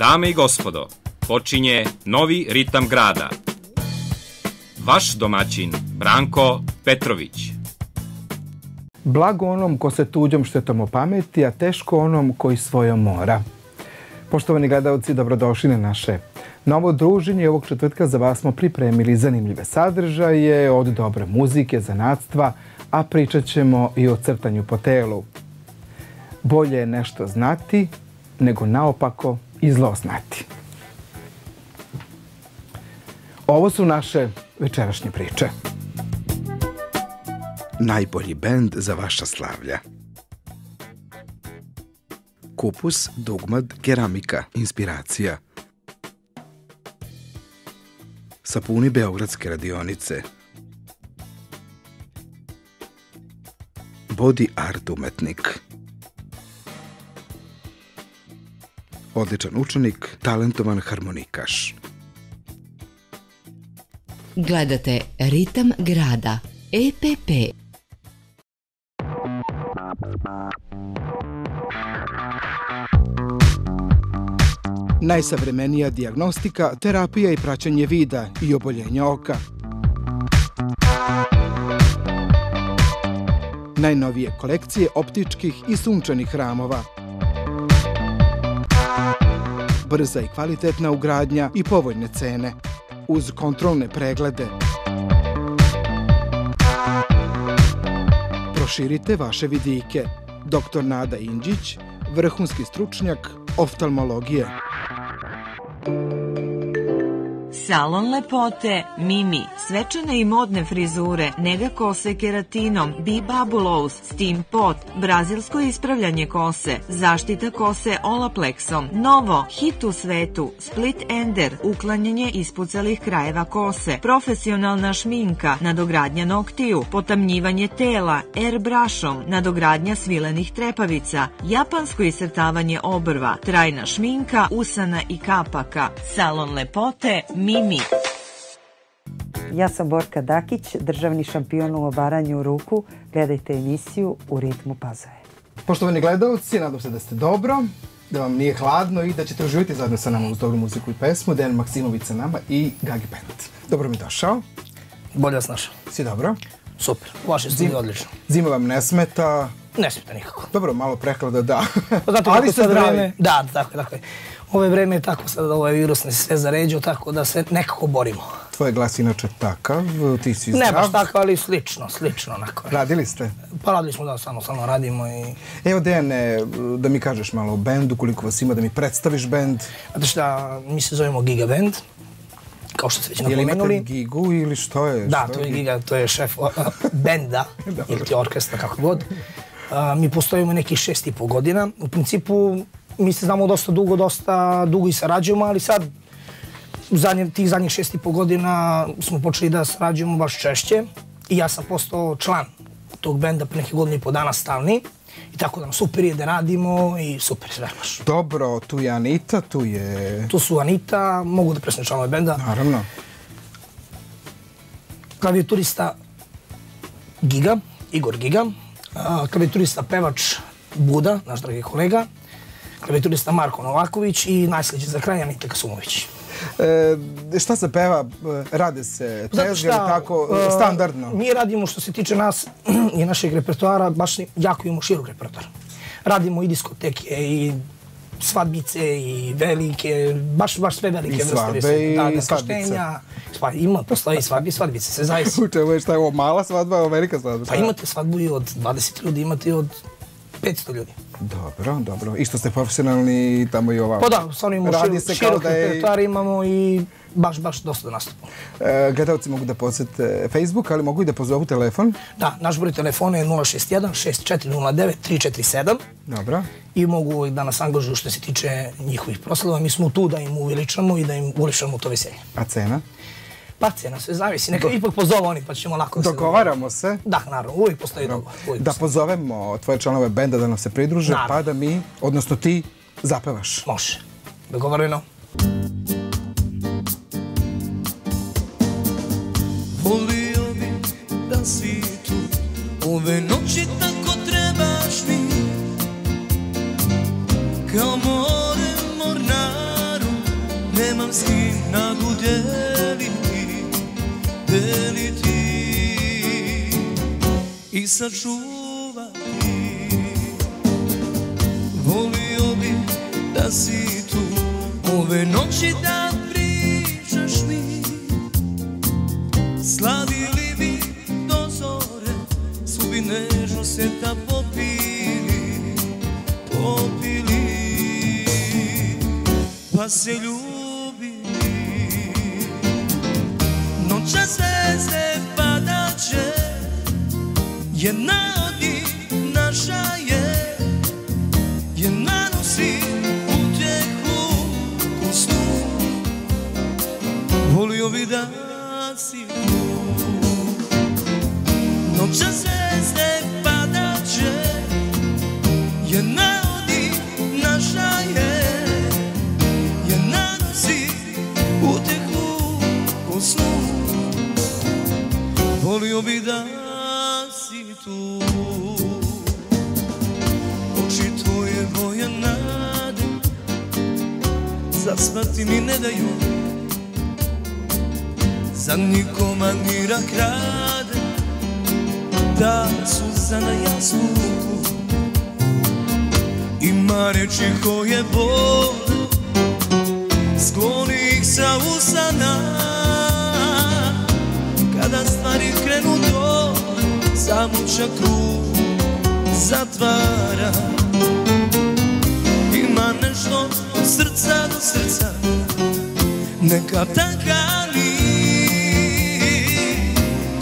Dame i gospodo, počinje novi ritam grada. Vaš domaćin Branko Petrović. Blago onom ko se tuđom štetom opameti, a teško onom koji svojom mora. Poštovani gledalci, dobrodošli na naše novo druženje. Ovog četvrtka za vas smo pripremili zanimljive sadržaje od dobre muzike, zanatstva, a pričat ćemo i o crtanju po telu. Bolje je nešto znati nego naopako i zlo znati. Ovo su naše večerašnje priče. Najbolji bend za vaša slavlja. Kupus, dugmad, keramika, inspiracija. Sapuni Beogradske radionice. Body art umetnik. Odličan učenik, talentovan harmonikaš. Gledate Ritam grada EPP. Najsavremenija diagnostika, terapija i praćanje vida i oboljenja oka. Najnovije kolekcije optičkih i sunčanih ramova. Brza i kvalitetna ugradnja i povoljne cene. Uz kontrolne preglede. Proširite vaše vidike. Dr. Nada Inđić, vrhunski stručnjak oftalmologije. Salon lepote Mimi, svečane i modne frizure, nega kose keratinom, B-Babulous, Steam Pot, brazilsko ispravljanje kose, zaštita kose Olaplexom, novo, hit u svetu, Split Ender, uklanjanje ispucalih krajeva kose, profesionalna šminka, nadogradnja noktiju, potamnjivanje tela, airbrushom, nadogradnja svilenih trepavica, japansko isrtavanje obrva, trajna šminka, usana i kapaka, salon lepote Mimi. Mimi. Ja sam Borka Dakić, državni šampion u obaranju ruku. Gledajte emisiju U ritmu Pazove. Poštovani gledalci, nadam se da ste dobro, da vam nije hladno i da ćete uživati zajedno sa nama uz dobru muziku i pesmu. Dejan Maksimović sa nama i Gagi Band. Dobro mi došao. Bolje vas našao. Si dobro? Super. Vaše studije odlično. Zima vam ne smeta? Ne smeta nikako. Dobro, malo prehlada, da. Pa znate Ali ste zdravi? Vreme, da, tako je, tako je ove vreme je tako sad ovaj virus ne sve zaređio, tako da se nekako borimo. Tvoj glas inače takav, ti si zdrav? Ne baš takav, ali slično, slično. Onako. Radili ste? Pa radili smo da, samo, samo radimo i... Evo Dejane, da mi kažeš malo o bendu, koliko vas ima, da mi predstaviš bend. Znate šta, mi se zovemo Giga Band, kao što ste već napomenuli. Ili imate Gigu ili što je? Da, to je Giga, to je šef benda, ili ti orkestra, kako god. mi postojimo nekih šest i pol godina. U principu, mi se znamo dosta dugo, dosta dugo i sarađujemo, ali sad u zadnje, tih zadnjih šest i po godina smo počeli da sarađujemo baš češće i ja sam postao član tog benda pre neke godine i po dana stalni. I tako da nam super je da radimo i super sve baš. Dobro, tu je Anita, tu je... Tu su Anita, mogu da presne članove benda. Naravno. Klavijaturista Giga, Igor Giga. Klavijaturista pevač Buda, naš dragi kolega klavijaturista Marko Novaković i najsljeđe za kraj Anita Kasumović. E, šta se peva? Rade se tezge tako e, standardno? Mi radimo što se tiče nas i našeg repertoara, baš jako imamo širok repertoar. Radimo i diskoteke i svadbice i velike, baš, baš sve velike vrste. I svadbe i da, da, svadbice. Sva, ima, postoji i svadbi i svadbice, se zaista. U čemu je šta je ovo mala svadba, velika svadba? Pa imate svadbu i od 20 ljudi, imate i od 500 ljudi. Dobro, dobro. I što ste profesionalni tamo i ovako? Pa da, sa onim širok, širok je... repertoar imamo i baš, baš dosta da nastupamo. E, gledalci mogu da posjete Facebook, ali mogu i da pozovu telefon? Da, naš broj telefona je 061 6409 347. Dobro. I mogu da nas angažuju što se tiče njihovih proslava. Mi smo tu da im uveličamo i da im uveličamo to veselje. A cena? Pa cijena sve zavisi. Neka Do... ipak pozove oni pa ćemo lako se... Dogovaramo se? Da, naravno. Uvijek postoji dogovor. Da pozovemo tvoje članove benda da nam se pridruže, naravno. pa da mi, odnosno ti, zapevaš. Može. Dogovoreno. Volio bi da si tu Ove noći tako trebaš mi Kao more mornar ljubavskim nadu deliti, i sačuvati. Volio bi da si tu ove noći da pričaš mi, slavili bi do zore, su bi nežno se ta popili, popili, pa se ljubili. Jedna od njih naša je, je nanosi utjehu u snu. Volio bi da gledaju daju Za nikoma mira krade Da su za na jasnu ruku. Ima reči koje bole Skloni ih sa usana Kada stvari krenu dole Samo čakru zatvara. Ima nešto od srca do srca Neka takani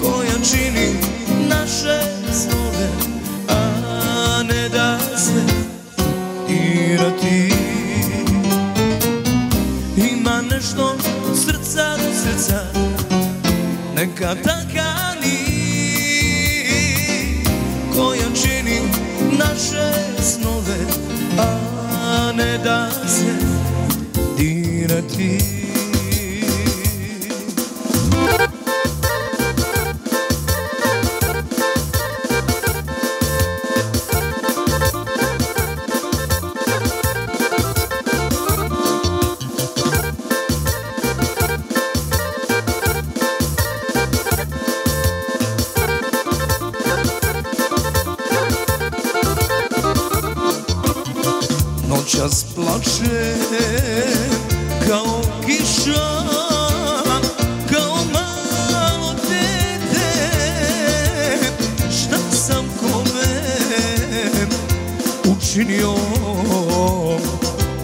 Koja čini naše snove A ne da se dirati Ima nešto srca do srca Neka takani koja čini naše snove, a ne da se dirati.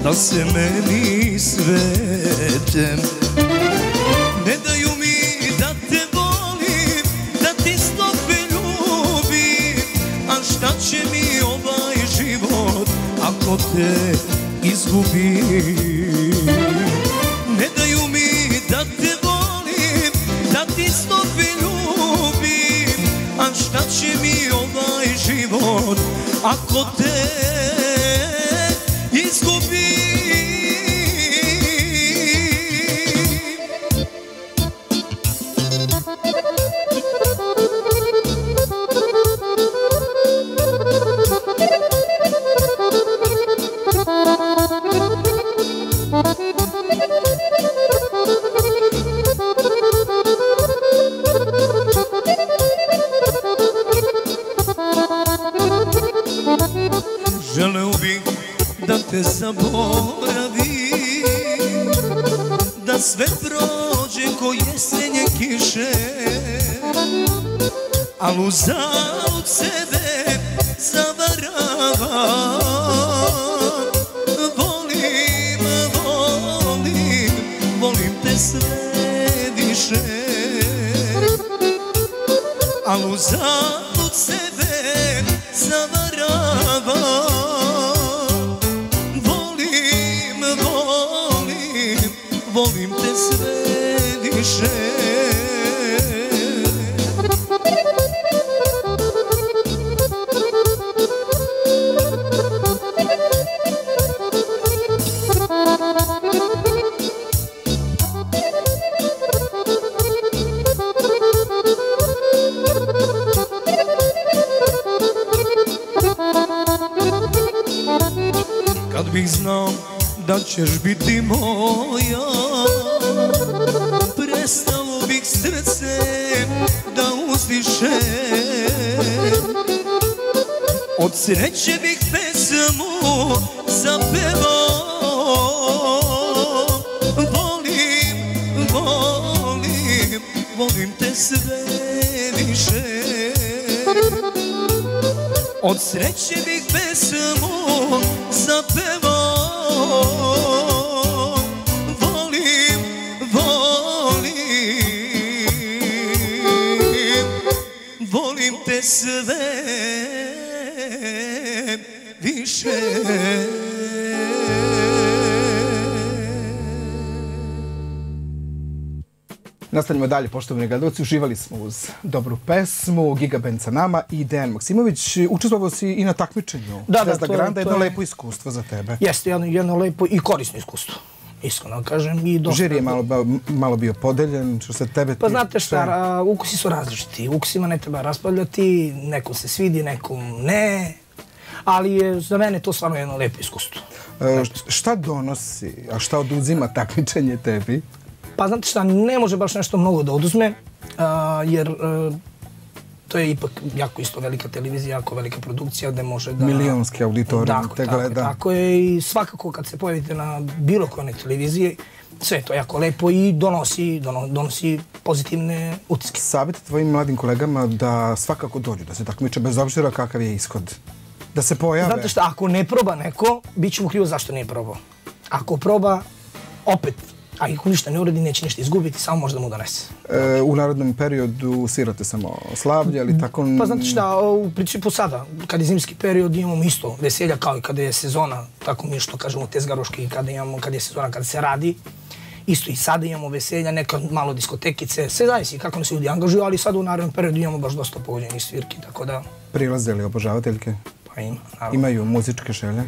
Da se meni svetem Ne daju mi da te volim Da ti stope ljubim. A šta će mi ovaj život Ako te izgubim? Ne daju mi da te volim Da ti stope ljubim. A šta će mi ovaj život Ako te Al sebe zavaravam Volim, volim, volim te sve više. Al uzalud sebe zavaravam Volim, volim, volim te sve više. Ćeš biti moja. Prestalo bih srce da uzdiše. Od sreće bih pesmu zapevao. Volim, volim, volim te sve više. Od sreće bih pesmu Nastavljamo dalje, poštovani gledalci. Uživali smo uz dobru pesmu, Giga Band sa nama i Dejan Maksimović. Učestvovao si i na takmičenju. Da, da, Zvezda to Granda, jedno je- lepo iskustvo za tebe. Jeste jedno, jedno lepo i korisno iskustvo. Iskreno kažem. I dosta, Žiri je malo, malo bio podeljen, što se tebe Pa znate šta, a, ukusi su različiti. Ukusima ne treba raspravljati, nekom se svidi, nekom ne. Ali je za mene to stvarno jedno lepo iskustvo. E, Šta donosi, a šta oduzima takmičenje tebi? Pa znate šta, ne može baš nešto mnogo da oduzme, a, jer a, to je ipak jako isto velika televizija, jako velika produkcija gde može da... Milionski auditorijum Tako, te tako, gleda. Tako je i svakako kad se pojavite na bilo kojoj televiziji, sve to jako lepo i donosi, dono, donosi pozitivne utiske. Savjet tvojim mladim kolegama da svakako dođu, da se takmiče bez obzira kakav je ishod. Da se pojave. Znate šta, ako ne proba neko, bit će mu krivo zašto nije probao. Ako proba, opet, a ako ništa ne uradi, neće ništa izgubiti, samo može da mu donese. E, u narodnom periodu svirate samo slavlje, ali tako... Pa znate šta, u principu sada, kad je zimski period, imamo isto veselja kao i kada je sezona, tako mi što kažemo tezgaroški, kada imamo, kad je sezona, kada se radi. Isto i sada imamo veselja, neka malo diskotekice, sve zavisi kako nas ljudi angažuju, ali sad u narednom periodu imamo baš dosta pogođenih svirki, tako da, Prilaze li obožavateljke? Pa ima, naravno. Imaju muzičke želje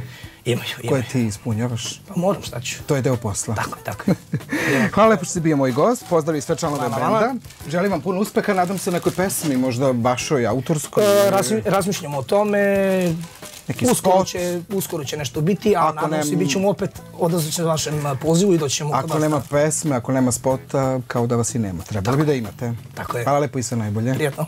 Imaju, imaju. koje ti ispunjavaš. Pa moram, šta ću. To je deo posla. Tako, tako. Hvala lepo što si bio moj gost, pozdravi sve članove benda. Želim vam puno uspeha, nadam se nekoj pesmi, možda vašoj, autorskoj. E, razmi, razmišljamo o tome. Neki uskoro spot. će, uskoro će nešto biti, a Ako nadam se bit ćemo opet odazvat će vašem a, pozivu i doćemo kod Ako nema pesme, ako nema spota, kao da vas i nema. Trebalo bi da imate. Tako je. Hvala lepo i sve najbolje. Prijetno.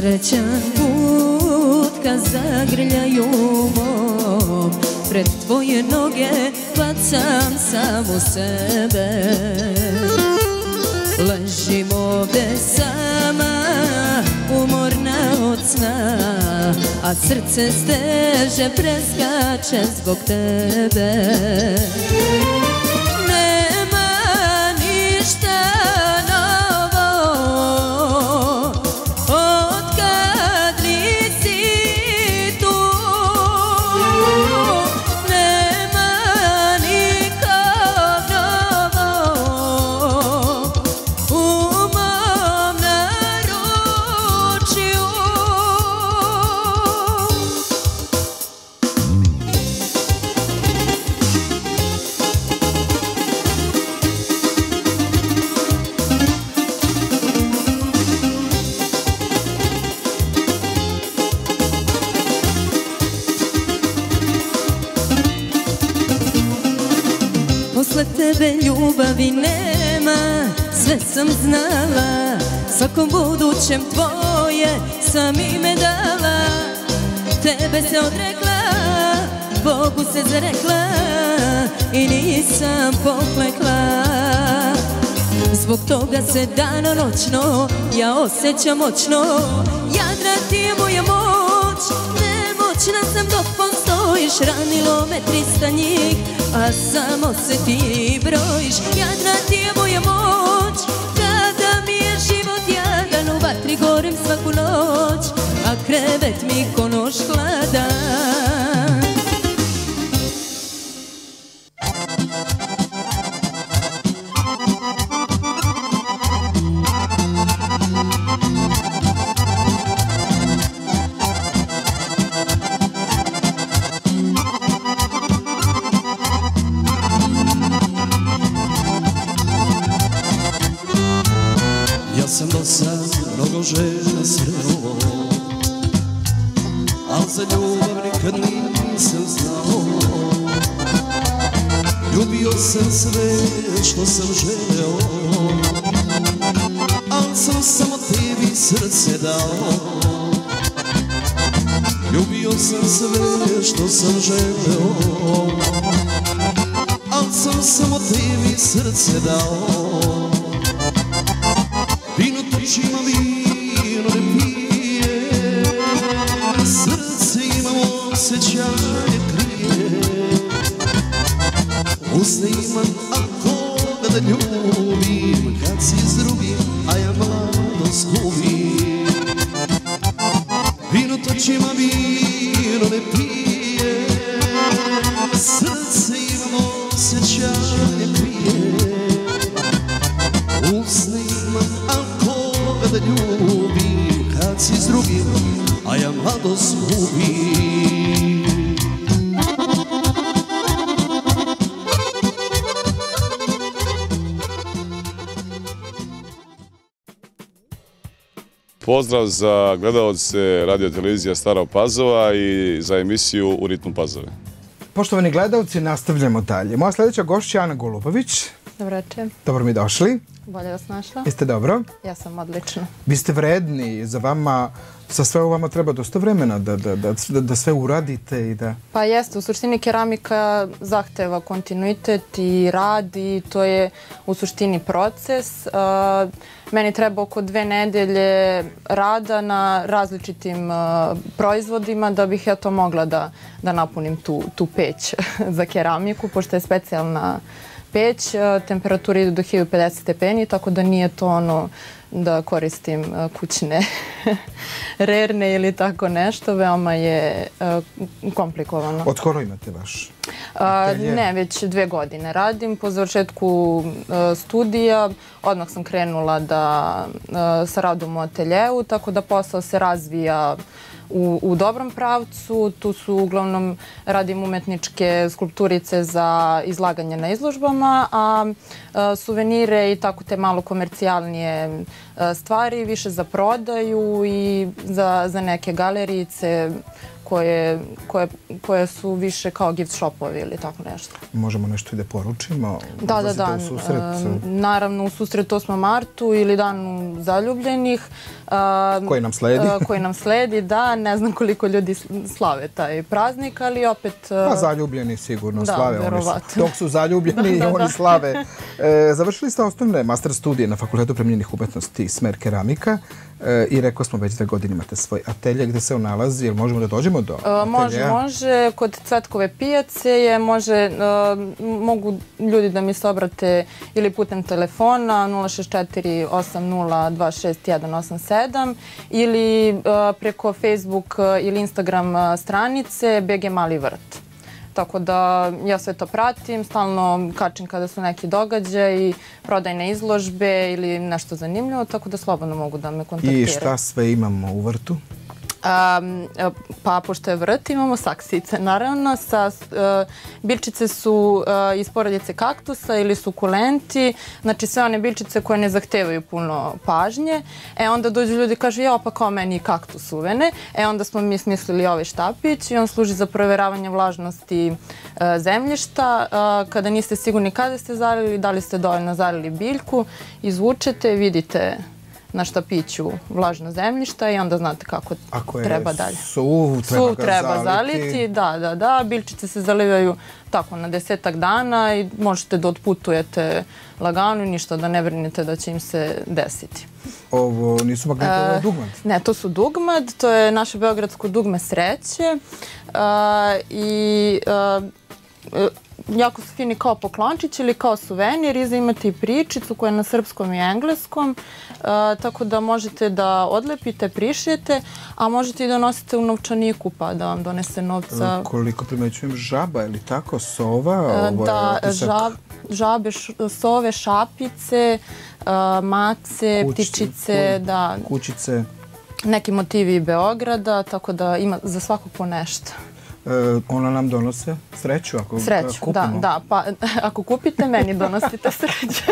Srećan put kad zagrljaju mom Pred tvoje noge bacam samo sebe. Ležim ovde sama, umorna od sna A srce steže preskače zbog tebe. Sam znala Svakom budućem tvoje sam ime dala. Tebe se odrekla, Bogu se zrekla I nisam poklekla. Zbog toga se dano noćno ja osjećam moćno. Jadra ti je moja moć, nemoćna sam dok postojiš Ranilo me trista njih, a samo se ti brojiš. Jadra ti je moja moć, i gorem svaku noć, a krevet mi ko nož hladan želeo Al sam samo tebi srce dao. Vino tučima vino ne pije. Srce imam osjećaje krije. Usne imam, a koga da ljubim Kad si s drugim, a ja mladost gubim. Pozdrav za gledalce radio televizija Stara Pazova i za emisiju U ritmu Pazove. Poštovani gledalci, nastavljamo dalje. Moja sljedeća gošća je Ana Golubović. Dobro večer. Dobro mi došli. Bolje vas našla. Jeste dobro? Ja sam odlično. Vi ste vredni, za vama, sa sve u vama treba dosta vremena da, da, da, da, sve uradite i da... Pa jeste, u suštini keramika zahteva kontinuitet i rad i to je u suštini proces. Uh, meni treba oko dve nedelje rada na različitim uh, proizvodima da bih ja to mogla da, da napunim tu, tu peć za keramiku, pošto je specijalna peć, uh, temperatura ide do 1050 stepeni, tako da nije to ono da koristim uh, kućne rerne ili tako nešto, veoma je uh, komplikovano. Od skoro imate vaš? A, ne, već dve godine radim. Po završetku studija odmah sam krenula da sa radom u ateljevu, tako da posao se razvija u, u dobrom pravcu. Tu su uglavnom radim umetničke skulpturice za izlaganje na izložbama, a, a suvenire i tako te malo komercijalnije a, stvari više za prodaju i za, za neke galerice koje, koje, koje su više kao gift shopovi ili tako nešto. Možemo nešto i da poručimo? Da, da, da. U susret? Naravno, u susret 8. martu ili danu zaljubljenih. Koji nam sledi? Koji nam sledi, da. Ne znam koliko ljudi slave taj praznik, ali opet... Pa zaljubljeni sigurno da, slave. Verovatno. Oni su, dok su zaljubljeni, da, da, oni slave. E, završili ste osnovne master studije na Fakultetu premljenih umetnosti Smer keramika. E, I rekao smo već da godine imate svoj atelje gdje se on nalazi, jel možemo da dođemo do atelja? Može, može. Kod Cvetkove pijace je, može, e, mogu ljudi da mi se obrate ili putem telefona 064 80 26187 ili e, preko Facebook ili Instagram stranice BG Mali Vrt. Tako da ja sve to pratim, stalno kačim kada su neki događaji, prodajne izložbe ili nešto zanimljivo, tako da slobodno mogu da me kontaktiraju. I šta sve imamo u vrtu? Um, pa, pošto je vrt, imamo saksice. Naravno, sa, uh, biljčice su uh, iz porodice kaktusa ili sukulenti, znači sve one biljčice koje ne zahtevaju puno pažnje. E, onda dođu ljudi i kažu, ja, pa kao meni kaktus uvene. E, onda smo mi smislili ovaj štapić i on služi za provjeravanje vlažnosti uh, zemljišta. Uh, kada niste sigurni kada ste zalili, da li ste dovoljno zalili biljku, izvučete, vidite na štapiću vlažno zemljišta i onda znate kako Ako treba dalje. Suv treba, suv treba zaliti. zaliti. Da, da, da. Biljčice se zalivaju tako na desetak dana i možete da otputujete lagano i ništa da ne brinete da će im se desiti. Ovo nisu je e, dugmad? Ne, to su dugmad. To je naše beogradsko dugme sreće. Uh, I uh, jako su fini kao poklončić ili kao suvenir. Iza imate i pričicu koja je na srpskom i engleskom. Uh, tako da možete da odlepite, prišijete, a možete i da nosite u novčaniku pa da vam donese novca. Uh, koliko primećujem žaba ili tako, sova? Uh, ovo da, žab, žabe, š, sove, šapice, uh, mace, Kuć, ptičice, da. Kućice. Neki motivi Beograda, tako da ima za svakog po nešto. E, ona nam donose sreću ako Sreću, kupimo. da, da. Pa ako kupite, meni donosite sreću.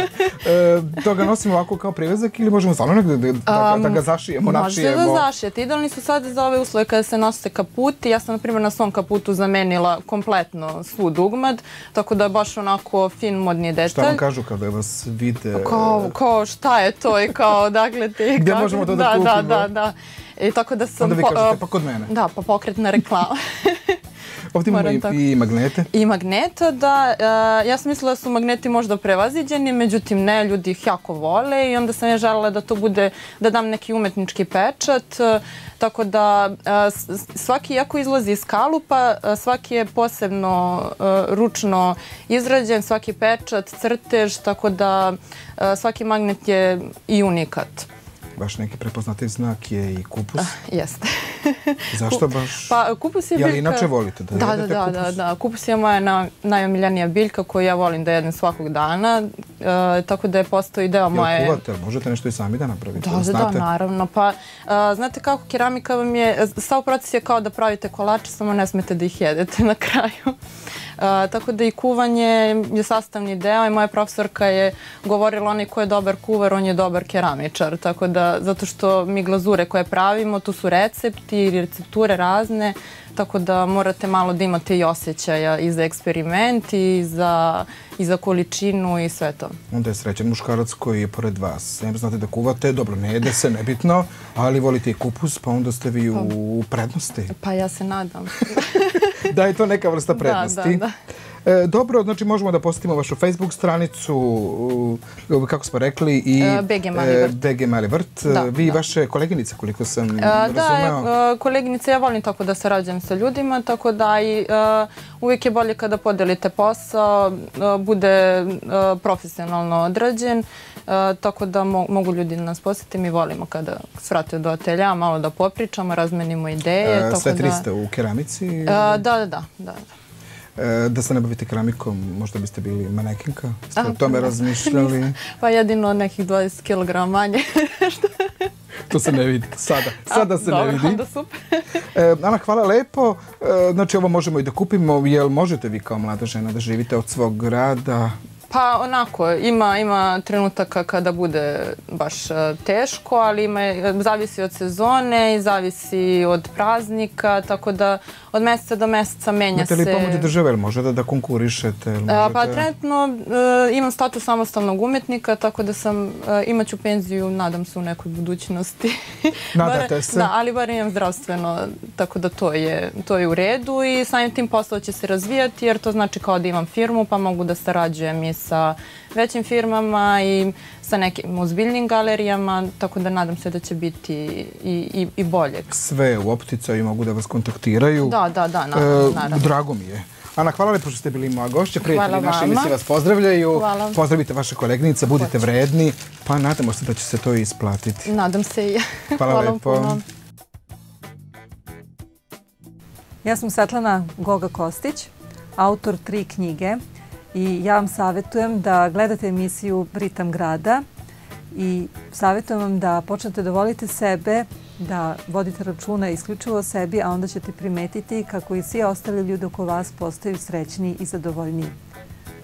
e, to ga nosimo ovako kao privezak ili možemo stvarno negdje da, da, da ga zašijemo, Možete našijemo? da zašijete. Idealni su sad za ove uslove kada se nose kaputi. Ja sam, na primjer, na svom kaputu zamenila kompletno svu dugmad, tako da je baš onako fin modni detalj. Šta vam kažu kada vas vide? Kao, kao šta je to i kao, dakle, te... Gdje kako- možemo to da da kupimo? Da, da, da. I tako da sam... Onda vi kažete, pa kod mene. Da, pa pokretna reklama. Ovdje imamo i, tako. i magnete. I magneta, da, e, ja sam mislila da su magneti možda prevaziđeni, međutim ne, ljudi ih jako vole i onda sam ja želela da to bude, da dam neki umetnički pečat, e, tako da e, svaki jako izlazi iz kalupa, e, svaki je posebno e, ručno izrađen, svaki pečat, crtež, tako da e, svaki magnet je i unikat. Baš neki prepoznativ znak je i kupus. Jeste. Zašto baš? Pa kupus je Jel biljka... inače volite da da, da, jedete da, kupus? da, da. Kupus je moja na, najomiljenija biljka koju ja volim da jedem svakog dana. E, tako da je postao i deo Jel moje... kuvate, jel možete nešto i sami da napravite? Da, Jel da, da, naravno. Pa, a, znate kako, keramika vam je, sav proces je kao da pravite kolače, samo ne smete da ih jedete na kraju. Tako da i kuvanje je sastavni deo i moja profesorka je govorila onaj ko je dobar kuvar, on je dobar keramičar. Tako da, zato što mi glazure koje pravimo, tu su recepti i recepture razne, tako da morate malo da imate i osjećaja i za eksperiment i za, i za količinu i sve to. Onda je srećan muškarac koji je pored vas. Ne znate da kuvate, dobro, ne jede se, nebitno, ali volite i kupus, pa onda ste vi u prednosti. Pa ja se nadam. Da je to neka vrsta prednosti. da, E, dobro, znači možemo da posjetimo vašu Facebook stranicu, kako smo rekli, i E, BG Mali vrt. BG Mali vrt. Da, vi i vaše koleginice, koliko sam E, razumeo. Da, e, koleginice, ja volim tako da sarađujem sa ljudima, tako da i e, uvijek je bolje kada podelite posao, e, bude e, profesionalno odrađen, e, tako da mo- mogu ljudi da nas posjeti. Mi volimo kada svrate do atelja, malo da popričamo, razmenimo ideje. E, tako sve da, tri ste u keramici. E, da, da, da, da. E, da se ne bavite keramikom, možda biste bili manekinka? Ste A, o tome razmišljali? Pa jedino nekih 20 kg manje. To se ne vidi. Sada. Sada se Dobro, ne vidi. onda super. E, Ana, hvala lepo. E, znači, ovo možemo i da kupimo. Jel možete vi kao mlada žena da živite od svog rada? Pa onako, ima, ima trenutaka kada bude baš e, teško, ali ima, e, zavisi od sezone i zavisi od praznika, tako da od mjeseca do mjeseca menja Imate se... li pomoć države? Jel možete da konkurišete? E, možete... Pa trenutno e, imam status samostalnog umetnika, tako da sam, e, imaću penziju, nadam se u nekoj budućnosti. Nadate Bar- se? Da, ali bar imam zdravstveno, tako da to je, to je u redu i samim tim posao će se razvijati jer to znači kao da imam firmu pa mogu da sarađujem i sa većim firmama i sa nekim ozbiljnim galerijama, tako da nadam se da će biti i, i, i boljeg. Sve u opticaju mogu da vas kontaktiraju. Da, da, da, naravno, E, naravno. Drago mi je. Ana, hvala lepo što ste bili moja gošća. Prijatelji Hvala naši emisije vas pozdravljaju. Hvala. Pozdravite vaše kolegnice, budite vredni. Pa nadamo se da će se to i isplatiti. Nadam se i ja. Hvala vam lepo. puno. Ja sam Svetlana Goga Kostić, autor tri knjige i ja vam savjetujem da gledate emisiju Ritam grada i savjetujem vam da počnete da volite sebe, da vodite računa isključivo o sebi, a onda ćete primetiti kako i svi ostali ljudi oko vas postaju srećni i zadovoljniji.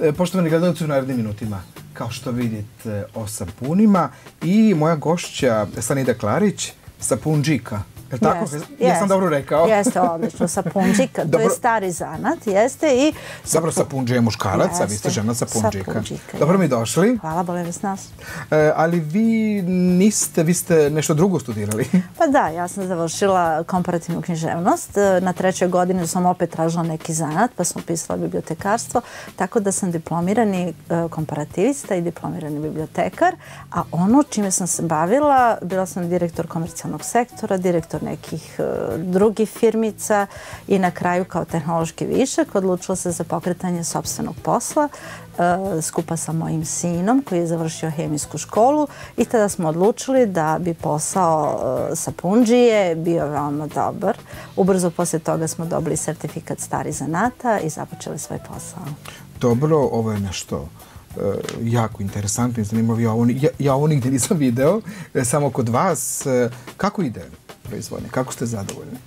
E, Poštovani gledalci u narednim minutima, kao što vidite o sapunima i moja gošća Sanida Klarić, sapunđika. Je li tako? Jeste, Ja sam jeste. dobro rekao. Jeste, odlično, sapunđika. To Dobro. je stari zanat, jeste. I Dobro, sapunđe je muškarac, a vi ste Jeste, žena sapunđika. sapunđika, Dobro mi došli. Hvala, bole vas nas. E, ali vi niste, vi ste nešto drugo studirali. Pa da, ja sam završila komparativnu književnost. E, Na trećoj godini sam opet tražila neki zanat, pa sam upisala bibliotekarstvo, tako da sam diplomirani e, komparativista i diplomirani bibliotekar, a ono čime sam se bavila, bila sam direktor komercijalnog sektora, direktor nekih e, drugih firmica i na kraju kao tehnološki višak odlučila se za pokretanje sobstvenog posla e, skupa sa mojim sinom koji je završio hemijsku školu i tada smo odlučili da bi posao e, sa Punđije bio veoma dobar. Ubrzo poslije toga smo dobili sertifikat stari zanata i započeli svoj posao. Dobro, ovo je nešto jako interesantno i zanimljivo. Ja ovo, ja, ja ovo nigdje nisam video, samo kod vas. Kako ide proizvodnje? Kako ste zadovoljni?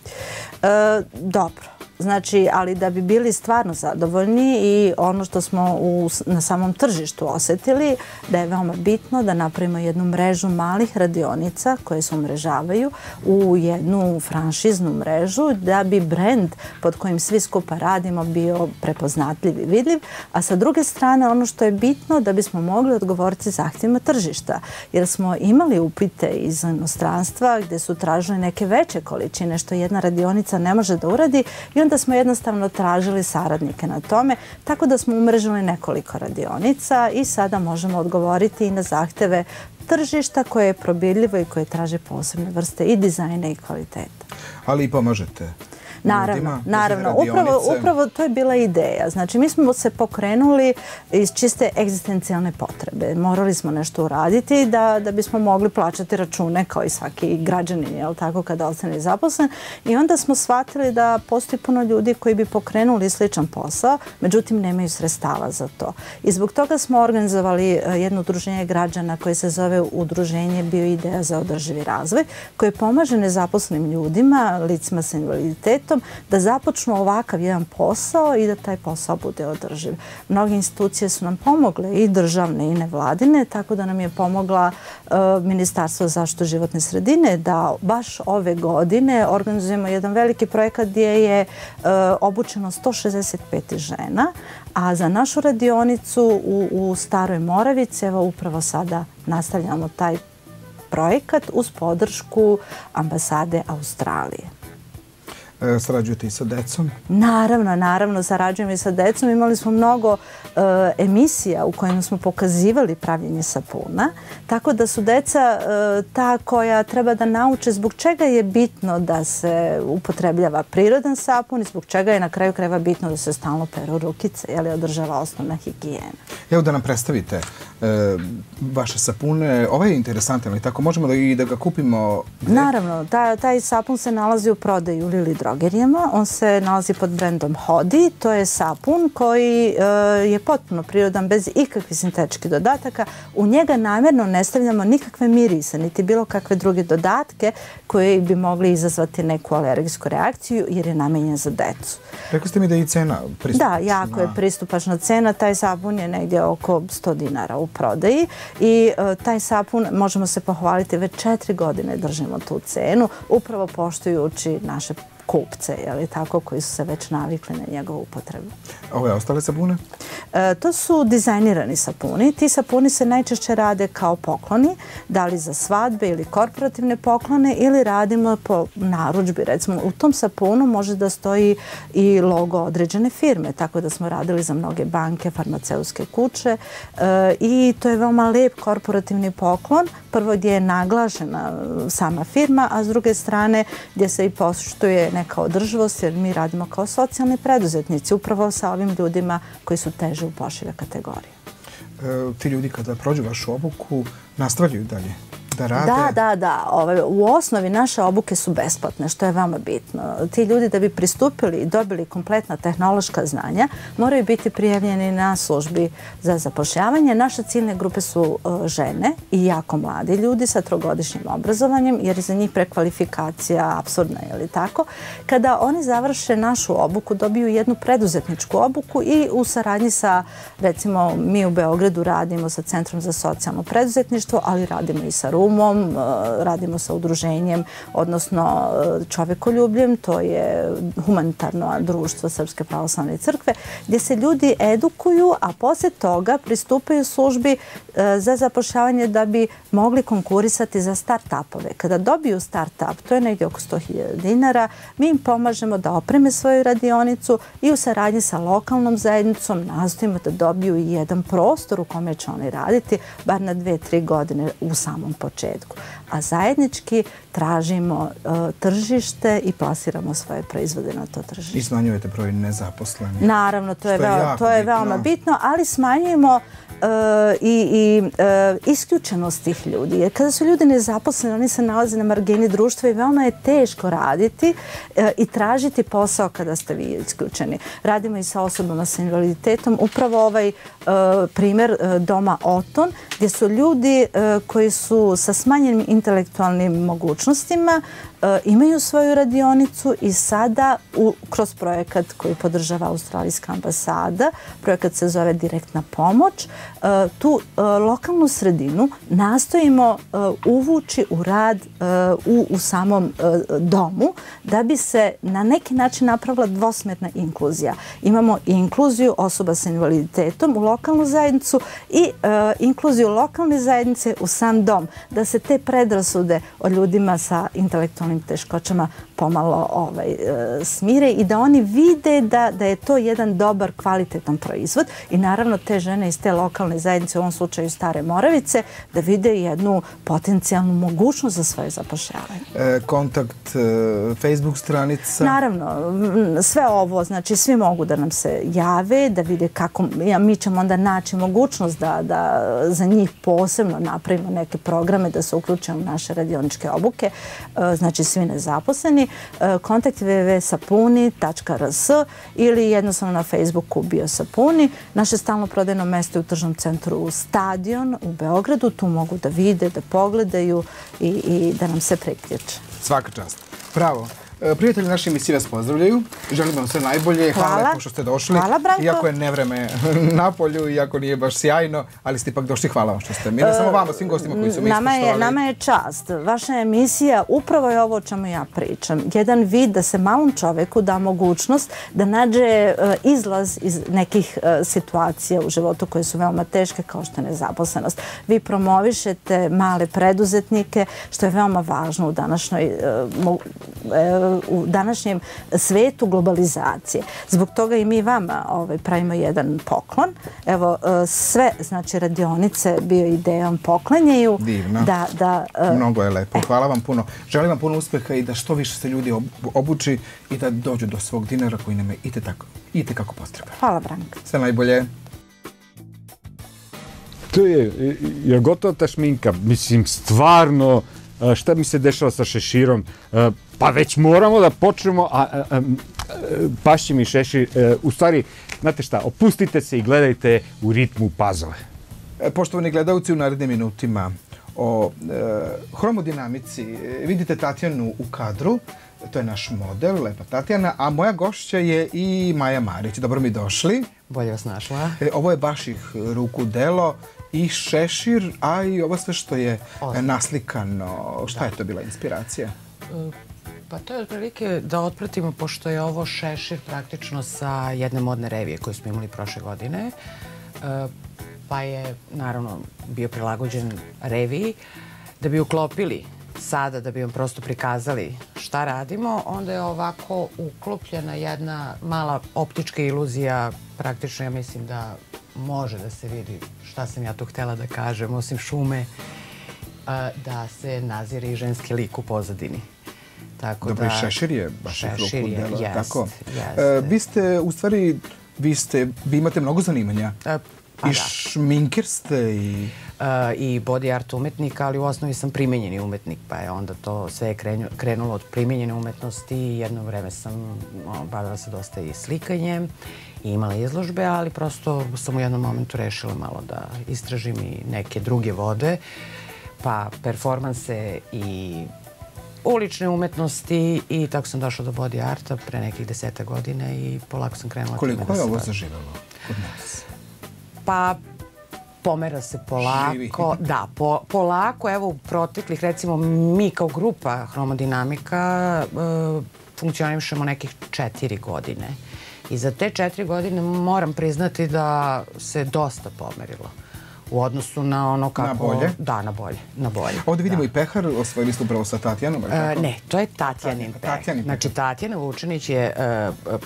E, dobro. Znači, ali da bi bili stvarno zadovoljni i ono što smo u, na samom tržištu osetili, da je veoma bitno da napravimo jednu mrežu malih radionica koje se umrežavaju u jednu franšiznu mrežu da bi brend pod kojim svi skupa radimo bio prepoznatljiv i vidljiv, a sa druge strane ono što je bitno da bismo mogli odgovoriti zahtjevima tržišta, jer smo imali upite iz inostranstva gdje su tražili neke veće količine što jedna radionica ne može da uradi i onda smo jednostavno tražili saradnike na tome, tako da smo umrežili nekoliko radionica i sada možemo odgovoriti i na zahteve tržišta koje je probiljivo i koje traže posebne vrste i dizajna i kvaliteta. Ali i pomažete Naravno, naravno. Upravo, upravo to je bila ideja. Znači, mi smo se pokrenuli iz čiste egzistencijalne potrebe. Morali smo nešto uraditi da, da bismo mogli plaćati račune kao i svaki građanin, jel tako, kada ostane zaposlen. I onda smo shvatili da postoji puno ljudi koji bi pokrenuli sličan posao, međutim, nemaju sredstava za to. I zbog toga smo organizovali e, jedno udruženje građana koje se zove Udruženje Bioideja za održivi razvoj, koje pomaže nezaposlenim ljudima, licima sa invaliditetom, životom, da započnu ovakav jedan posao i da taj posao bude održiv. Mnoge institucije su nam pomogle, i državne i nevladine, tako da nam je pomogla e, Ministarstvo zašto životne sredine da baš ove godine organizujemo jedan veliki projekat gdje je e, obučeno 165 žena, a za našu radionicu u, u Staroj Moravici, evo upravo sada nastavljamo taj projekat uz podršku ambasade Australije. E, sarađujete i sa decom? Naravno, naravno, sarađujemo i sa decom. Imali smo mnogo uh, emisija u kojima smo pokazivali pravljenje sapuna, tako da su deca uh, ta koja treba da nauče zbog čega je bitno da se upotrebljava prirodan sapun i zbog čega je na kraju kreva bitno da se stalno peru rukice, jer je održava osnovna higijena. Evo da nam predstavite vaše sapune. Ovo je interesantan, ali tako možemo da, i da ga kupimo? Gde? Naravno, taj, taj sapun se nalazi u prodaju Lili drogerijama. On se nalazi pod brendom Hodi. To je sapun koji e, je potpuno prirodan bez ikakvih sintetičkih dodataka. U njega namjerno ne stavljamo nikakve mirise, niti bilo kakve druge dodatke koje bi mogli izazvati neku alergijsku reakciju jer je namenjen za decu. Rekli ste mi da je i cena pristupačna. Da, jako je pristupačna cena. Taj sapun je negdje oko 100 dinara u prodaji i e, taj sapun možemo se pohvaliti već četiri godine držimo tu cenu upravo poštujući naše kupce, je li tako, koji su se već navikli na njegovu upotrebu. Ove ostale sapune? E, to su dizajnirani sapuni. Ti sapuni se najčešće rade kao pokloni, da li za svadbe ili korporativne poklone ili radimo po naručbi. Recimo, u tom sapunu može da stoji i logo određene firme, tako da smo radili za mnoge banke, farmaceutske kuće e, i to je veoma lep korporativni poklon. Prvo gdje je naglašena e, sama firma, a s druge strane gdje se i poštuje neka održivost jer mi radimo kao socijalni preduzetnici upravo sa ovim ljudima koji su teže u pošive kategorije. E, ti ljudi kada prođu vašu obuku nastavljaju dalje? Da rade? Da, da, da. Ove, u osnovi naše obuke su besplatne, što je vama bitno. Ti ljudi da bi pristupili i dobili kompletna tehnološka znanja, moraju biti prijavljeni na službi za zapošljavanje. Naše ciljne grupe su uh, žene i jako mladi ljudi sa trogodišnjim obrazovanjem, jer za njih prekvalifikacija absurdna, je li tako? Kada oni završe našu obuku, dobiju jednu preduzetničku obuku i u saradnji sa, recimo, mi u Beogradu radimo sa Centrom za socijalno preduzetništvo, ali radimo i sa RU, umom, e, radimo sa udruženjem, odnosno e, čovekoljubljem, to je humanitarno društvo Srpske pravoslavne crkve, gdje se ljudi edukuju, a poslije toga pristupaju službi e, za zapošljavanje da bi mogli konkurisati za start-upove. Kada dobiju start-up, to je negdje oko 100.000 dinara, mi im pomažemo da opreme svoju radionicu i u saradnji sa lokalnom zajednicom nastojimo da dobiju i jedan prostor u kome će oni raditi, bar na dve, tri godine u samom početku početku. A zajednički tražimo uh, tržište i plasiramo svoje proizvode na to tržište. I smanjujete broj nezaposlenih. Naravno, to je, je, to je veoma bitno, ali smanjujemo i, i e, isključenost tih ljudi. Jer kada su ljudi nezaposleni, oni se nalaze na margini društva i veoma je teško raditi e, i tražiti posao kada ste vi isključeni. Radimo i sa osobama sa invaliditetom. Upravo ovaj primjer doma Oton, gdje su ljudi koji su sa smanjenim intelektualnim mogućnostima E, imaju svoju radionicu i sada u, kroz projekat koji podržava Australijska ambasada, projekat se zove Direktna pomoć, e, tu e, lokalnu sredinu nastojimo e, uvući u rad e, u, u samom e, domu da bi se na neki način napravila dvosmjerna inkluzija. Imamo inkluziju osoba sa invaliditetom u lokalnu zajednicu i inkluziju lokalne zajednice u sam dom, da se te predrasude o ljudima sa intelektualnim intelektualnim teškoćama pomalo ovaj, e, smire i da oni vide da, da je to jedan dobar, kvalitetan proizvod i naravno te žene iz te lokalne zajednice, u ovom slučaju Stare Moravice, da vide jednu potencijalnu mogućnost za svoje zapošljavanje. E, kontakt, e, Facebook stranica? Naravno, sve ovo, znači svi mogu da nam se jave, da vide kako, ja, mi ćemo onda naći mogućnost da, da za njih posebno napravimo neke programe da se uključimo u naše radioničke obuke. E, znači svi nezaposleni, e, kontakt www.sapuni.rs ili jednostavno na Facebooku bio Sapuni. Naše stalno prodajno mesto je u tržnom centru Stadion u Beogradu. Tu mogu da vide, da pogledaju i, i da nam se priključe. Svaka čast. Bravo. E, prijatelji naši emisije vas pozdravljaju. Želim vam sve najbolje. Hvala, Hvala. lepo što ste došli. Hvala, Branko. Iako je nevreme na polju, iako nije baš sjajno, ali ste ipak došli. Hvala vam što ste. Mi ne samo vama, svim gostima koji su mi nama je, nama je čast. Vaša emisija upravo je ovo o čemu ja pričam. Jedan vid da se malom čoveku da mogućnost da nađe e, izlaz iz nekih e, situacija u životu koje su veoma teške kao što je nezaposlenost. Vi promovišete male preduzetnike što je veoma važno u današnjoj u današnjem svetu globalizacije. Zbog toga i mi vama ovaj, pravimo jedan poklon. Evo, e, sve znači, radionice bio idejom poklanjaju. Divno. Da, da, e, Mnogo je lepo. Hvala vam puno. Želim vam puno uspeha i da što više se ljudi obuči i da dođu do svog dinara koji nam je ite tako, ite kako potreba. Hvala, Branko. Sve najbolje. To je, je gotova ta šminka. Mislim, stvarno, šta mi se dešava sa šeširom? Pa već moramo da počnemo, a, a, a pašće mi šešir. E, u stvari, znate šta, opustite se i gledajte u ritmu pazove. E, poštovani gledalci, u narednim minutima o e, hromodinamici. Vidite Tatjanu u kadru, to je naš model, lepa Tatjana, a moja gošća je i Maja Marić. Dobro mi došli. Bolje vas našla. E, ovo je baš ih ruku delo i šešir, a i ovo sve što je naslikano. Šta da. je to bila inspiracija? Pa to je otprilike da otpratimo, pošto je ovo šešir praktično sa jedne modne revije koju smo imali prošle godine. E, pa je, naravno, bio prilagođen reviji. Da bi uklopili sada, da bi vam prosto prikazali šta radimo, onda je ovako uklopljena jedna mala optička iluzija. Praktično, ja mislim da može da se vidi šta sam ja tu htela da kažem, osim šume, e, da se nazire i ženski lik u pozadini. Tako Dobro, da, šešir je baš šešir je, dela, jest, tako. Jest. E, vi ste, u stvari, vi ste, vi imate mnogo zanimanja. E, pa I šminker ste i... E, I body art umetnik, ali u osnovi sam primenjeni umetnik, pa je onda to sve krenulo od primenjene umetnosti. Jedno vreme sam bavila se dosta i slikanjem i imala izložbe, ali prosto sam u jednom momentu rešila malo da istražim i neke druge vode, pa performanse i ulične umetnosti i tako sam došla do body arta pre nekih deseta godina i polako sam krenula. Koliko je ovo zaživalo kod nas? Pa pomera se polako. Živi. Da, po, polako, evo u proteklih, recimo mi kao grupa Hromodinamika uh, funkcionišemo nekih četiri godine. I za te četiri godine moram priznati da se dosta pomerilo u odnosu na ono kako... Na bolje? Da, na bolje. Na bolje. Ovdje vidimo i pehar, osvojili ste upravo sa Tatjanom, ali tako? ne, to je Tatjanin pehar. Tatjanin znači, Tatjana Vučinić je uh,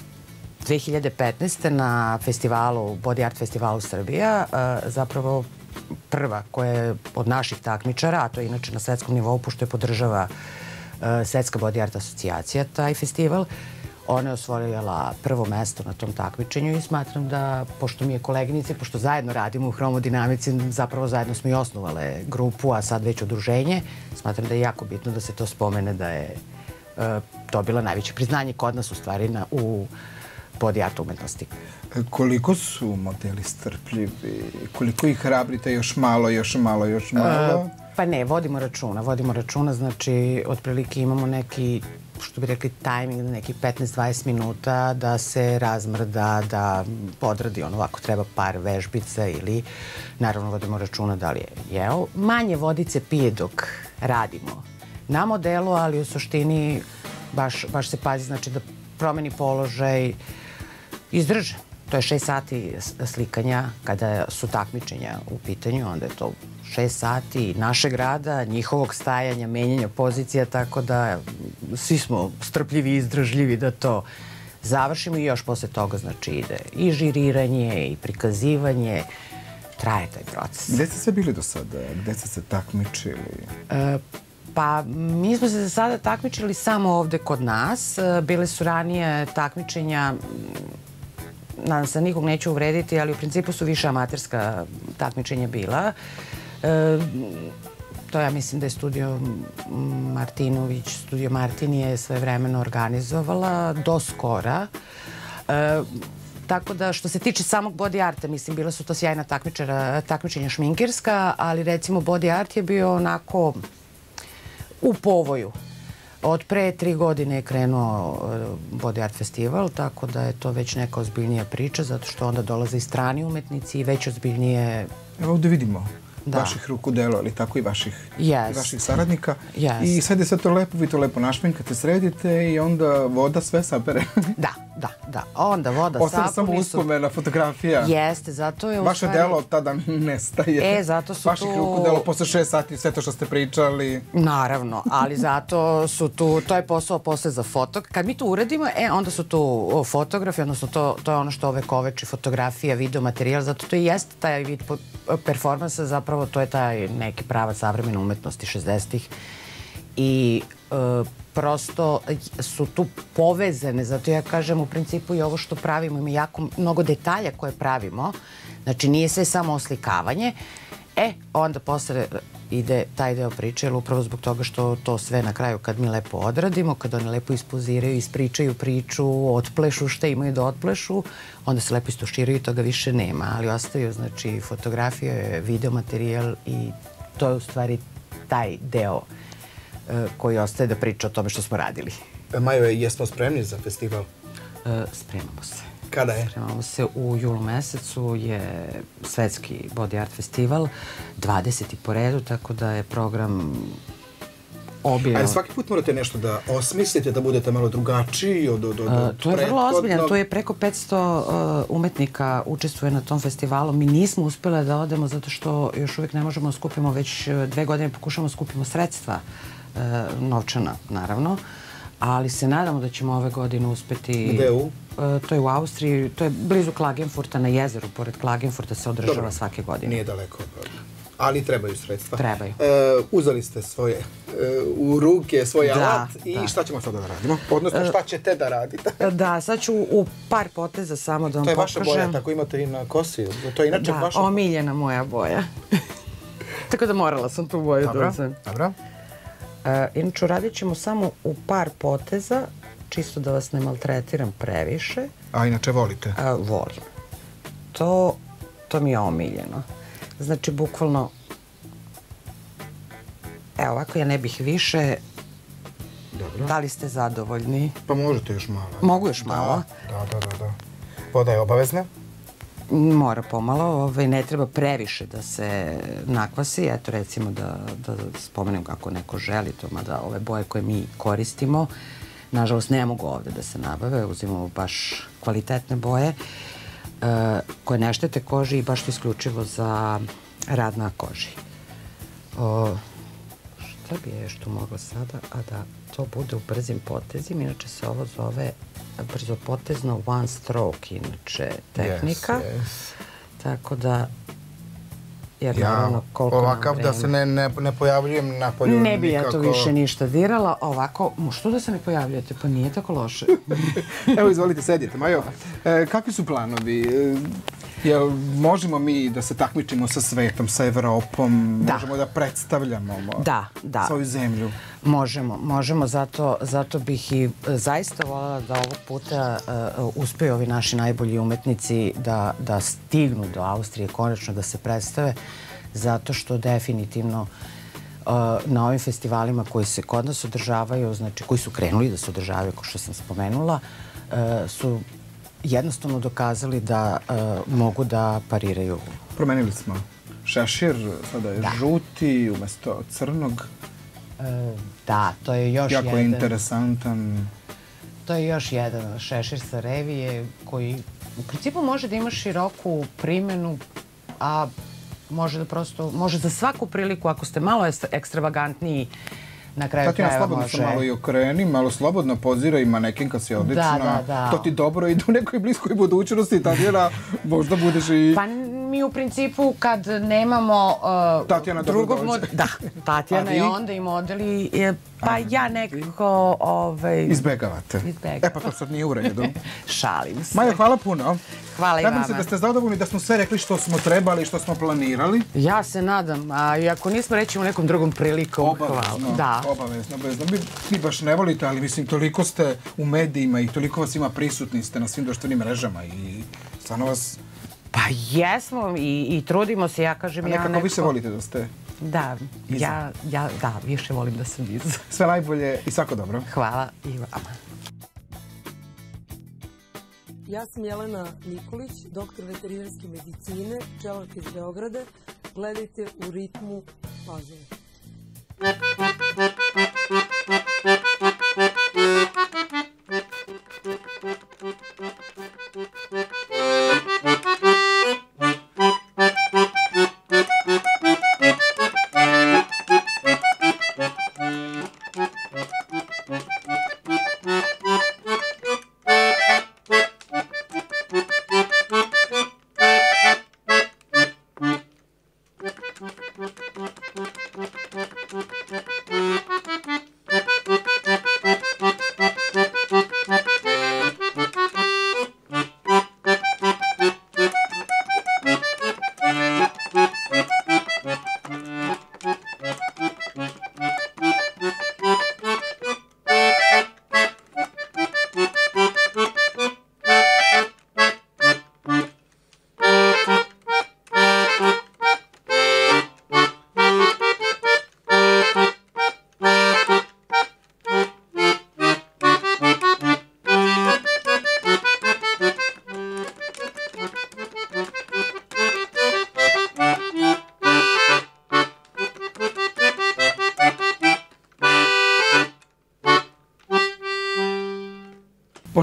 2015. na festivalu, Body Art festivalu Srbija, zapravo prva koja je od naših takmičara, a to je inače na svetskom nivou, pošto je podržava Svetska Body Art asocijacija, taj festival, Ona je osvojila prvo mesto na tom takmičenju i smatram da, pošto mi je koleginice, pošto zajedno radimo u hromodinamici, zapravo zajedno smo i osnovale grupu, a sad već udruženje, smatram da je jako bitno da se to spomene da je e, dobila najveće priznanje kod nas u stvari na, u body art umetnosti. Koliko su modeli strpljivi? Koliko ih hrabrite još malo, još malo, još malo? E, pa ne, vodimo računa. Vodimo računa, znači, otprilike imamo neki što bi rekli tajming, neki 15-20 minuta da se razmrda, da podradi ono ovako treba par vežbica ili naravno vodimo računa da li je jeo. Manje vodice pije dok radimo na modelu, ali u suštini baš, baš se pazi znači da promeni položaj, izdrže. To je šest sati slikanja kada su takmičenja u pitanju, onda je to šest sati našeg rada, njihovog stajanja, menjanja pozicija, tako da svi smo strpljivi i izdržljivi da to završimo i još posle toga znači ide i žiriranje i prikazivanje. Traje taj proces. Gde ste se bili do sada? Gde ste se takmičili? E, pa mi smo se za sada takmičili samo ovde kod nas. E, bile su ranije takmičenja nadam se nikog neću uvrediti, ali u principu su više amaterska takmičenja bila. E, to ja mislim da je studio Martinović, studio Martin je sve vremeno organizovala do skora. E, tako da što se tiče samog body arta, mislim, bila su to sjajna takmičenja šminkirska, ali recimo body art je bio onako u povoju. Od pre tri godine je krenuo e, Body Art Festival, tako da je to već neka ozbiljnija priča, zato što onda dolaze i strani umetnici i već ozbiljnije... Evo ovdje vidimo da. vaših ruku delo, ali tako i vaših, yes. i vaših saradnika. Yes. I sad je sve to lepo, vi to lepo našminkate, sredite i onda voda sve sapere. da, da, da. Onda voda Ostane sapuni samo uspomena, fotografija. Jeste, zato je u Vaše stvari... delo od tada nestaje. E, zato su vaših tu... Vaših ruku delo posle šest sati, sve to što ste pričali. Naravno, ali zato su tu, to je posao posle za fotok. Kad mi to uradimo, e, onda su tu fotografi, odnosno to, to je ono što ove koveči, fotografija, video, materijal, zato to i jeste taj vid performansa zapravo to je taj neki pravac savremene umetnosti 60-ih i e, prosto su tu povezane, zato ja kažem u principu i ovo što pravimo ima jako mnogo detalja koje pravimo, znači nije sve samo oslikavanje, e onda posle ide taj deo priče, jer upravo zbog toga što to sve na kraju kad mi lepo odradimo, kad oni lepo ispoziraju, ispričaju priču, otplešu šta imaju da otplešu, onda se lepo istuširaju i toga više nema, ali ostaju znači fotografije, video materijal i to je u stvari taj deo koji ostaje da priča o tome što smo radili. E, Majo, jesmo spremni za festival? E, spremamo se. Kada je? Spremamo se u julu mesecu, je svetski body art festival, 20. po redu, tako da je program obio. Ali svaki put morate nešto da osmislite, da budete malo drugačiji od, od, od, od To je vrlo ozbiljno, to je preko 500 uh, umetnika učestvuje na tom festivalu. Mi nismo uspjeli da odemo zato što još uvijek ne možemo skupimo, već dve godine pokušamo skupimo sredstva uh, novčana, naravno. Ali se nadamo da ćemo ove godine uspeti... Gde u? E, to je u Austriji, to je blizu Klagenfurta na jezeru, pored Klagenfurta se održava Dobro. svake godine. Nije daleko. Ali trebaju sredstva. Trebaju. E, uzeli ste svoje e, u ruke, svoj da, alat i da. šta ćemo sada da radimo? Odnosno e, šta ćete da radite? da, sad ću u par poteza samo da vam pokažem. To je vaša boja, tako imate i na kosi. To je inače da, vaša... Da, omiljena moja boja. tako da morala sam tu boju Dobro. da uzem. Dobro. E, inače, radit ćemo samo u par poteza čisto da vas ne maltretiram previše. A inače volite? A, volim. To, to mi je omiljeno. Znači, bukvalno, evo ovako ja ne bih više. Dobro. Da li ste zadovoljni? Pa možete još malo. Mogu još malo? Da, da, da. da. Voda je obavezna? Mora pomalo, ovaj, ne treba previše da se nakvasi. Eto recimo da, da spomenem kako neko želi to, mada ove boje koje mi koristimo, nažalost ne mogu ovde da se nabave, uzimamo baš kvalitetne boje uh, koje ne štete koži i baš isključivo za rad na koži. O, šta bi je što mogla sada, a da to bude u brzim potezima, inače se ovo zove brzo potezno one stroke, inače tehnika. Yes, yes. Tako da jer Ja, naravno koliko ovakav da se ne, ne, ne pojavljujem na polju Ne bi ja to nikako. više ništa dirala, ovako, mo, što da se ne pojavljate, pa nije tako loše. Evo, izvolite, sedite. Majo, e, kakvi su planovi? E, Jel možemo mi da se takmičimo sa svetom, sa Evropom? Da. Možemo da predstavljamo mo- Da, da. svoju zemlju? Možemo, možemo, zato, zato bih i e, zaista voljela da ovog puta uh, uspeju ovi naši najbolji umetnici da, da stignu do Austrije, konačno da se predstave, zato što definitivno uh, na ovim festivalima koji se kod nas održavaju, znači koji su krenuli da se održavaju, kao što sam spomenula, uh, su jednostavno dokazali da uh, mogu da pariraju. Promenili smo šešir, sada je žuti umjesto crnog. E, da, to je još jako jedan... interesantan. To je još jedan šešir sa revije koji u principu može da ima široku primjenu, a može da prosto, može za svaku priliku, ako ste malo ekstravagantniji, na kraju Tatjana, krajeva slobodno može... se malo i okreni, malo slobodno pozira i manekinka si odlična. Da, da, da. To ti dobro ide u nekoj bliskoj budućnosti, Tatjana, možda budeš i... Pa mi u principu kad nemamo uh, Tatjana, drugog dobro dođe. Da, Tatjana je onda i modeli, je, pa ja nekako... Ovaj... Izbegavate. Izbegavam. E pa to sad nije u redu. Šalim se. Maja, hvala puno. Hvala i Nadam se vama. da ste zadovoljni da smo sve rekli što smo trebali, što smo planirali. Ja se nadam, a i ako nismo reći u nekom drugom prilikom, hvala. Obavezno, Da. obavezno, obavezno. Vi, vi baš ne volite, ali mislim, toliko ste u medijima i toliko vas ima prisutni ste na svim društvenim mrežama i stvarno vas... Pa jesmo i, i trudimo se, ja kažem, A ja nekako nekako... više volite da ste. Da, Iza. ja, ja, da, više volim da sam iza. Sve najbolje i svako dobro. Hvala i vama. Ja sam Jelena Nikolić, doktor veterinarske medicine, pčelarka iz Beograda. Gledajte u ritmu Pazove.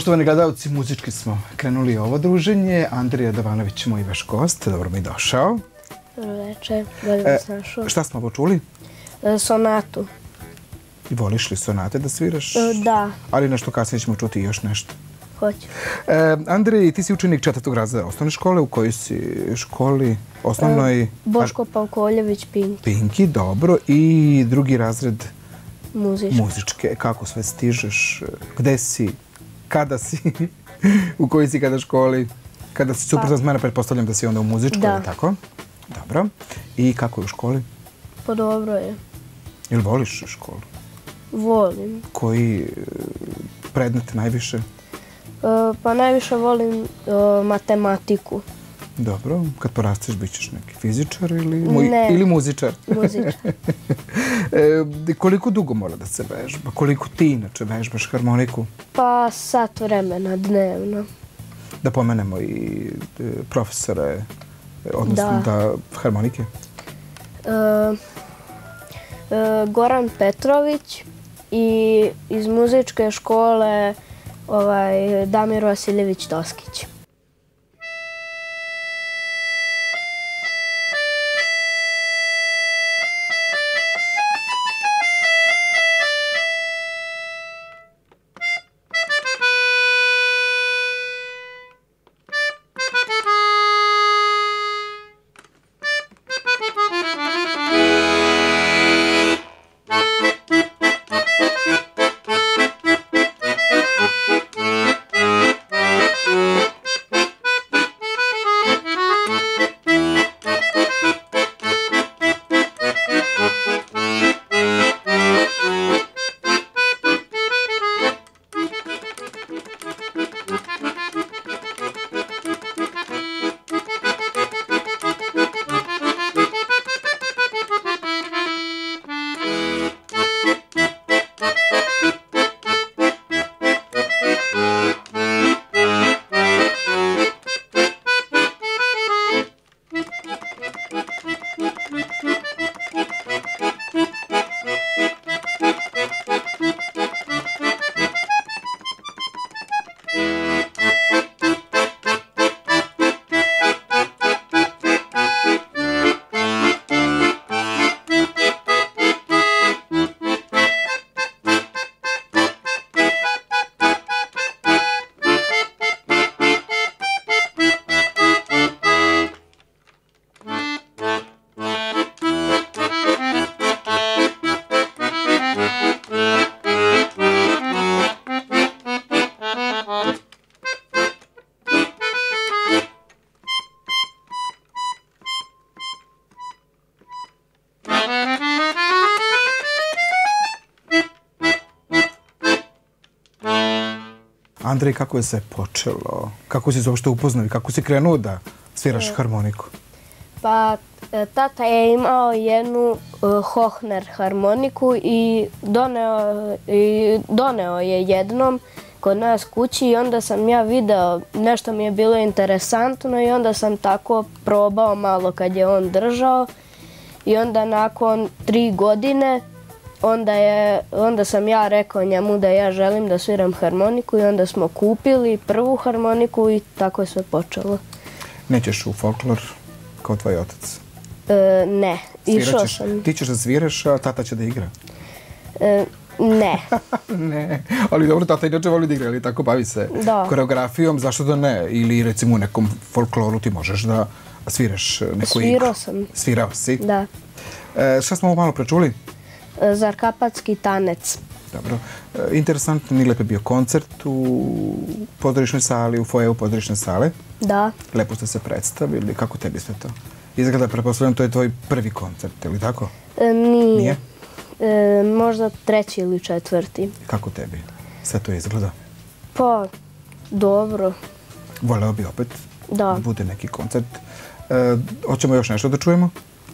Poštovani gledalci, muzički smo krenuli ovo druženje. Andrija Davanović, moj vaš gost, dobro mi došao. Dobro večer, bolje E, vas našao. šta smo ovo čuli? E, Sonatu. I voliš li sonate da sviraš? E, Da, Ali nešto kasnije ćemo čuti još nešto. hoću. E, Andrej, ti si učenik četvrtog razreda osnovne škole. U kojoj si školi? Osnovnoj? E, Boško Pavkoljević, Pink, Pinki, dobro. I drugi razred muzička. muzičke. Kako sve stižeš? Gde si? Kada si? u kojoj si kada školi? Kada si super Pa- mene, pretpostavljam da si onda u muzičkoj, Da. tako? Dobro. I kako je u školi? Pa dobro je. Jel voliš školu? Volim. Koji e, predmet najviše? E, Pa najviše volim e, matematiku. Dobro. Kad porasteš, bit ćeš neki fizičar ili, mu, Ne. ili muzičar? Muzičar. e, koliko dugo mora da se vežba? Koliko ti inače vežbaš harmoniku? Pa sat vremena dnevno. Da pomenemo i e, profesore, e, odnosno Da. da, harmonike. E, e, Goran Petrović i iz muzičke škole ovaj, Damir Vasiljević Toskić. Andrej, kako je sve počelo? Kako si se uopšte upoznao i kako si krenuo da sviraš E. harmoniku? Pa e, tata je imao jednu uh, Hohner harmoniku i doneo, i doneo je jednom kod nas kući i onda sam ja video, nešto mi je bilo interesantno i onda sam tako probao malo kad je on držao i onda nakon tri godine onda, je, onda sam ja rekao njemu da ja želim da sviram harmoniku i onda smo kupili prvu harmoniku i tako je sve počelo. Nećeš u folklor kao tvoj otac. E, ne, išao sam. Ti ćeš da sviraš, a tata će da igra. E, ne. ne, ali dobro, tata inače voli da igra, ali tako bavi se Da. koreografijom, zašto da ne? Ili recimo u nekom folkloru ti možeš da sviraš neku igru. Svirao sam. Svirao si? Da. E, šta smo ovo malo prečuli? Zarkapatski tanec. Dobro. E, interesantan i lep je bio koncert u pozorišnoj sali, u fojevu pozorišne sale. Da. Lepo ste se predstavili. Kako tebi sve to? Izgleda, pretpostavljam, to je tvoj prvi koncert, ili tako? E, nije. Nije? E, možda treći ili četvrti. Kako tebi? Sve to izgleda. Pa, dobro. Voleo bi opet Da. da bude neki koncert. E, hoćemo još nešto da čujemo?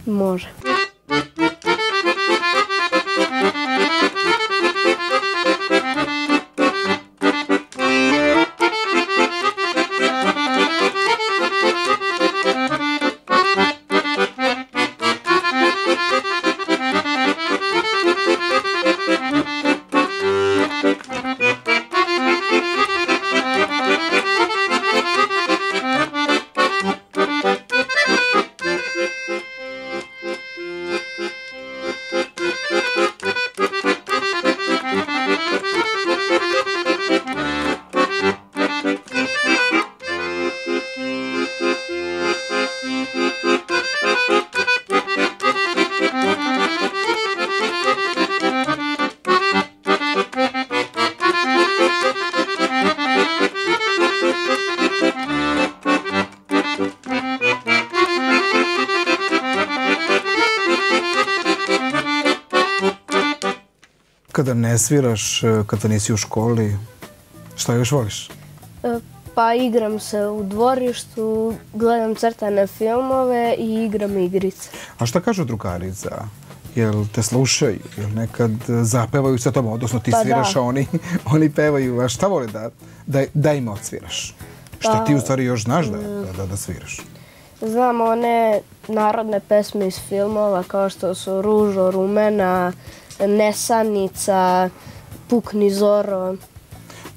Može. Ne sviraš, e, kada nisi u školi, šta još voliš? E, Pa igram se u dvorištu, gledam crtane filmove i igram igrice. A šta kažu drugari za... Jel te slušaju? Jel nekad e, zapevaju sa tobom? Odnosno ti Pa sviraš, da. a oni, oni pevaju. A šta vole da, da, da im odsviraš? Šta Pa, ti u stvari još znaš da, mm. da, da, da sviraš? Znam one narodne pesme iz filmova kao što su Ružo, Rumena, Nesanica, Pukni Zoro.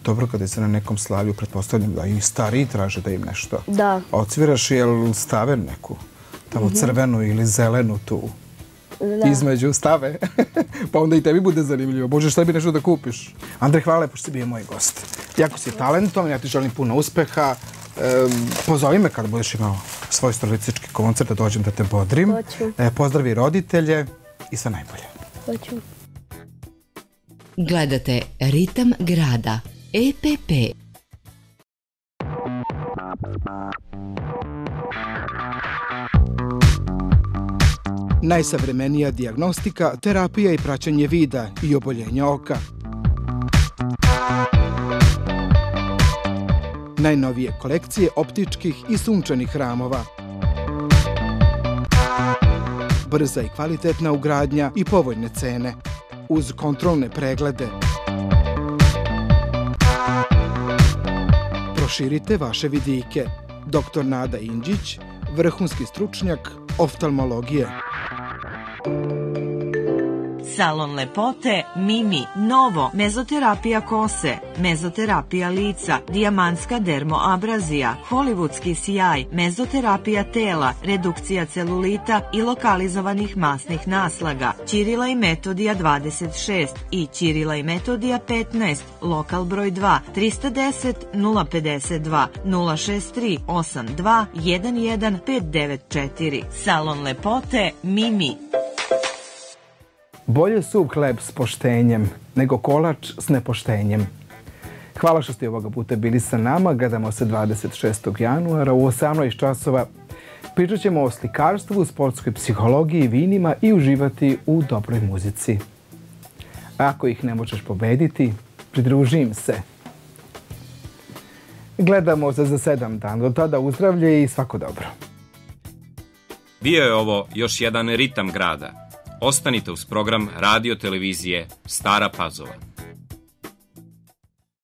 Dobro, kada se na nekom slaviju, pretpostavljam da i stariji traže da im nešto Da. odsviraš, jel stave neku tamo Mhm. crvenu ili zelenu tu Da. između stave, pa onda i tebi bude zanimljivo. Možeš tebi nešto da kupiš. Andrej, hvala lepo što si bio moj gost. Jako si talentovan, ja ti želim puno uspeha. E, pozovi me kada budeš imao svoj strelicički koncert da dođem da te bodrim. Hoću. E, pozdravi roditelje i sve najbolje. Hoću. Gledate Ritam grada. E EPP. Najsavremenija dijagnostika, terapija i praćenje vida i oboljenja oka. Najnovije kolekcije optičkih i sunčanih ramova. Brza i kvalitetna ugradnja i povoljne cene. Uz kontrolne preglede. Proširite vaše vidike. Dr. Nada Indžić, vrhunski stručnjak oftalmologije. Salon lepote Mimi Novo Mezoterapija kose Mezoterapija lica Dijamantska dermoabrazija Hollywoodski sjaj Mezoterapija tela Redukcija celulita i lokalizovanih masnih naslaga Čirila i Metodija 26 i Čirila i Metodija 15 Lokal broj 2 310 052 063 82 11 594 Salon lepote Mimi Bolje su hleb s poštenjem nego kolač s nepoštenjem. Hvala što ste ovoga puta bili sa nama. Gledamo se 26. januara u 18 časova. Pričat ćemo o slikarstvu, sportskoj psihologiji, vinima i uživati u dobroj muzici. Ako ih ne možeš pobediti, pridružim se. Gledamo se za sedam dana. Do tada uzdravlje i svako dobro. Bio je ovo još jedan ritam grada. Ostanite uz program radio televizije Stara Pazova.